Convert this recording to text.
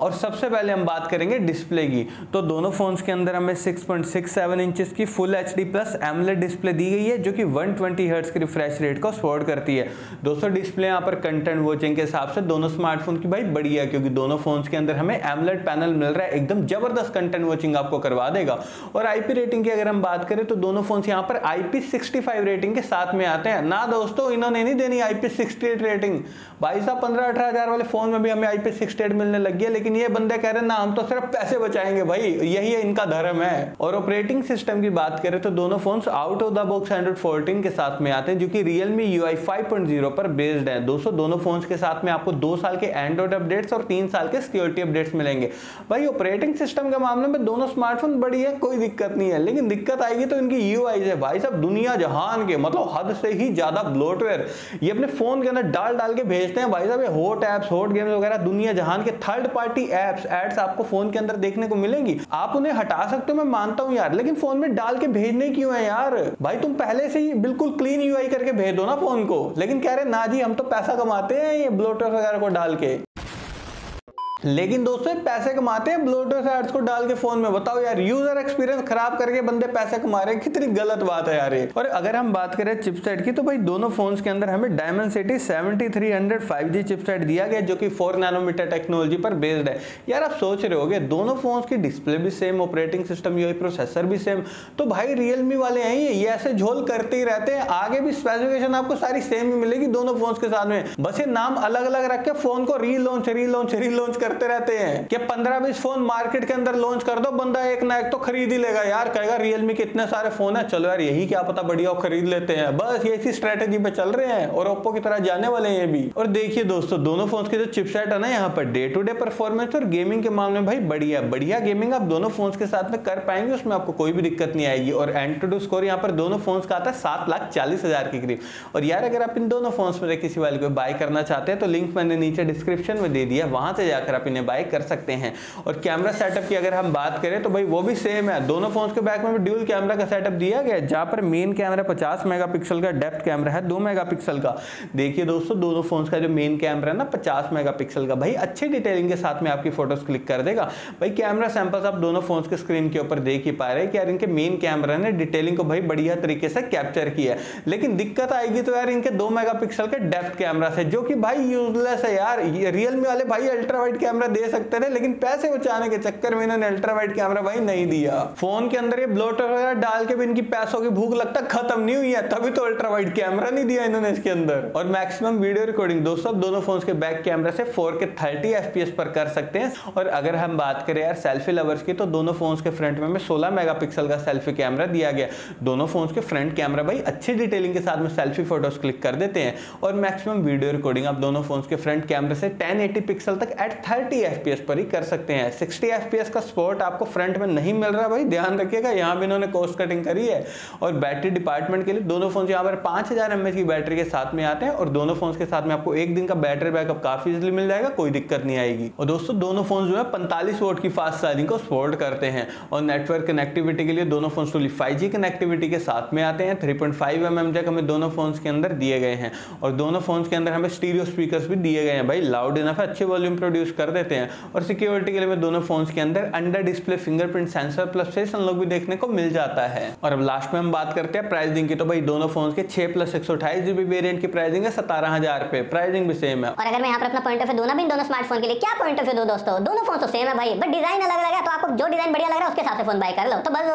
और सबसे पहले हम बात करेंगे डिस्प्ले की। तो दोनों फोन्स के अंदर हमें 6.67 इंचेस की full H D plus AMOLED display दी गई है, जो कि 120 ट्वेंटी की रिफ्रेश रेट को सपोर्ट करती है। दोस्तों डिस्प्ले यहाँ पर कंटेंट वॉचिंग के हिसाब से दोनों स्मार्टफ़ोन की भाई बढ़िया क्योंकि दोनों फोन्स के अंदर हमें एमलेट पैनल मिल रहा है, एकदम ज़बरदस्त कंटेंट वॉचिंग आपको करवा देगा। और आईपी रेटिंग की अगर हम बात करें तो दोनों फ़ोन यहाँ पर सिक्सटी रेटिंग के साथ में आते हैं। ना दोस्तों, इन्होंने नहीं देनी सिक्सटी रेटिंग भाई साहब, पंद्रह अठारह वाले फ़ोन में भी हमें सिक्सटी मिलने लगी है लेकिन ये बंदे कह रहे हैं, ना, हम तो सिर्फ़ पैसे बचाएँगे भाई, यही है, इनका धर्म है। और ऑपरेटिंग सिस्टम की बात करें तो दोनों phone out of the box Android fourteen के साथ में आते हैं, जो कि रियलमी यू आई पर बेस्ड है। दोस्तों, दोनों फ़ोन के साथ में आपको दो साल के एंड्रॉइड अपडेट्स और तीन साल के सिक्योरिटी अपडेट्स मिलेंगे। भाई ऑपरेटिंग सिस्टम के मामले में दोनों स्मार्टफ़ोन बड़ी है, कोई दिक्कत नहीं है, लेकिन दिक्कत आएगी तो इनकी यू है। भाई साहब, दुनिया जहान के मतलब हद से ही ज़्यादा ब्लोटवेयर ये अपने फ़ोन के अंदर डाल डाल के भेजते हैं। भाई साहब, ये हॉट एप्स हॉट गेम्स वगैरह दुनिया जहान के थर्ड पार्टी एप्स एड्स आपको फ़ोन के अंदर देखने को मिलेंगी। आप उन्हें हटा सकते हो, मैं मानता हूँ यार, लेकिन फ़ोन में डाल के भेजने क्यों है यार? भाई तुम पहले से ही बिल्कुल क्लीन यूआई करके भेज दो ना फ़ोन को। लेकिन कह रहे ना जी, हम तो पैसा कमाते हैं ये ब्लोटर वगैरह को डाल के। लेकिन दोस्तों पैसे कमाते हैं ब्लोटवेयर एड्स को डाल के फ़ोन में। बताओ यार यूज़र एक्सपीरियंस खराब करके बंदे पैसे कमा रहे हैं, कितनी गलत बात है यार ये। और अगर हम बात करें चिपसेट की तो भाई दोनों फोन्स के अंदर हमें Dimensity seventy three hundred five G chipset दिया गया, जो कि फोर नैनोमीटर टेक्नोलॉजी पर बेस्ड है। यार, आप सोच रहे होगे, दोनों फोन्स की डिस्प्ले भी same operating system you processor भी सेम तो भाई रियलमी वाले हैं ये ऐसे झोल करते ही रहते हैं। आगे भी स्पेसिफिकेशन आपको सारी सेम ही मिलेगी दोनों फ़ोन के साथ में। बस ये नाम अलग अलग रख के फ़ोन को री लॉन्च री लॉन्च री लॉन्च करते रहते हैं कि पंद्रह बीस फ़ोन मार्केट के अंदर लॉन्च कर दो, बंदा एक ना एक तो खरीद ही लेगा। यार, कहेगा रियलमी के इतने सारे फ़ोन है, चलो यार, यही क्या पता बढ़िया खरीद लेते हैं। बस ये इसी स्ट्रेटेजी पे चल रहे हैं और ओप्पो की तरह जाने वाले हैं भी। और देखिए दोस्तों, दोनों फ़ोन के जो चिपसेट है ना, यहाँ पर डे टू डे परफॉर्मेंस और गेमिंग के मामले में भाई बढ़िया बढ़िया गेमिंग आप दोनों फ़ोन के साथ में कर पाएँगे, उसमें आपको कोई भी दिक्कत नहीं आएगी। और एंट्रोडो स्कोर यहाँ पर दोनों फ़ोन का आता है सात लाख चालीस हज़ार के करीब। और यार, अगर आप इन दोनों फ़ोन में किसी वाले को बाय करना चाहते हैं तो लिंक मैंने नीचे डिस्क्रिप्शन में दे दिया, वहाँ से जाकर आप इन्हें बाय कर सकते हैं। और कैमरा सेटअप की अगर हम बात करें तो भाई वो भी सेम है। दोनों फ़ोन के बैक में भी ड्यूल कैमरा का सेटअप दिया गया है, जहाँ पर मेन कैमरा 50 मेगापिक्सल का डेप्थ कैमरा है 2 मेगापिक्सल का। देखिए दोस्तों, दोनों फ़ोन का जो मेन कैमरा है ना 50 मेगापिक्सल का। भाई अच्छी डिटेलिंग के साथ में आपकी फ़ोटोज़ क्लिक कर देगा। भाई कैमरा सैंपल्स आप दोनों फ़ोन के स्क्रीन के ऊपर देख ही पा रहे हैं कि यार इनके मेन कैमरा ने डिटेलिंग को भाई बढ़िया तरीके से कैप्चर किया लेकिन दिक्कत आएगी तो यार इनके दो मेगापिक्सल के डेप्थ कैमरा से, जो कि भाई यूजलेस है यार। रियलमी वाले भाई अल्ट्रा वाइड कैमरा दे सकते थे, लेकिन पैसे बचाने के चक्कर में इन्होंने अल्ट्रा वाइड कैमरा भाई नहीं दिया। फ़ोन के अंदर ये ब्लोटर वगैरह डाल के भी इनकी पैसों की भूख लगता, खत्म नहीं हुई है, तभी तो अल्ट्रा वाइड कैमरा नहीं दिया इन्होंने इसके अंदर। और मैक्सिमम वीडियो रिकॉर्डिंग दोस्तों, दोनों फ़ोन के बैक कैमरा से फोर के थर्टी एफ़ पर कर सकते हैं। और अगर हम बात करें यार सेल्फी लवर्स की तो दोनों फ़ोन के फ्रंट में सोलह मेगा का सेल्फी कैमरा दिया गया। दोनों फ़ोन के फ्रंट कैमरा भाई अच्छी डिटेलिंग के साथ में सेल्फी फ़ोटोज़ क्लिक कर देते हैं। और मैक्सिमम वीडियो रिकॉर्डिंग आप दोनों फ़ोन के फ्रंट कैमरे से 1080 पिक्सल तक एट 30 एफपीएस पर ही कर सकते हैं। 60 एफपीएस का स्पोर्ट आपको फ्रंट में नहीं मिल रहा भाई। ध्यान रखिएगा, यहाँ भी इन्होंने कॉस्ट कटिंग करी है और बैटरी डिपार्टमेंट के लिए दोनों फ़ोन यहाँ पर पाँच हज़ार की बैटरी के साथ में आते हैं और दोनों फ़ोन के साथ में आपको एक दिन का बैटरी बैकअप काफ़ी इजिली मिल जाएगा, कोई दिक्कत नहीं आएगी। और दोस्तों, दोनों फ़ोन जो है, पैंतालीस वोट की फास्ट चार्जिंग को सपोर्ट करते हैं और नेटवर्क कनेक्टिविटी के लिए दोनों फ़ोन फाइव जी कनेक्टिविटी के साथ में आते हैं। Three point five M jack हमें दोनों फ़ोन के अंदर दिए गए हैं और दोनों फ़ोन के अंदर हमें स्टीरियो स्पीकर भी दिए गए हैं। भाई लाउड इनफ अच्छे वॉल्यूम प्रोड्यूस कर देते हैं। और सिक्योरिटी के लिए दोनों फ़ोन के अंदर under display fingerprint sensor plus face unlock भी देखने को मिल जाता है। और अब लास्ट में हम बात करते हैं प्राइसिंग की तो भाई दोनों फ़ोन के छह प्लस एक सौ अठाईस जीबी वेरियंट की प्राइसिंग है, सतारह हज़ार पे। प्राइसिंग भी सेम है। और अगर मैं यहाँ पर अपना पॉइंट ऑफ़ दोनों भी दोनों स्मार्टफ़ोन के लिए, क्या पॉइंट ऑफ़ दो दोस्तों? दोनों फ़ोन तो सेम है भाई बट डिज़ाइन अलग अलग है तो आपको जो डिज़ाइन बढ़िया लग रहा है, उसके हिसाब से फ़ोन बाय कर लो। तो बस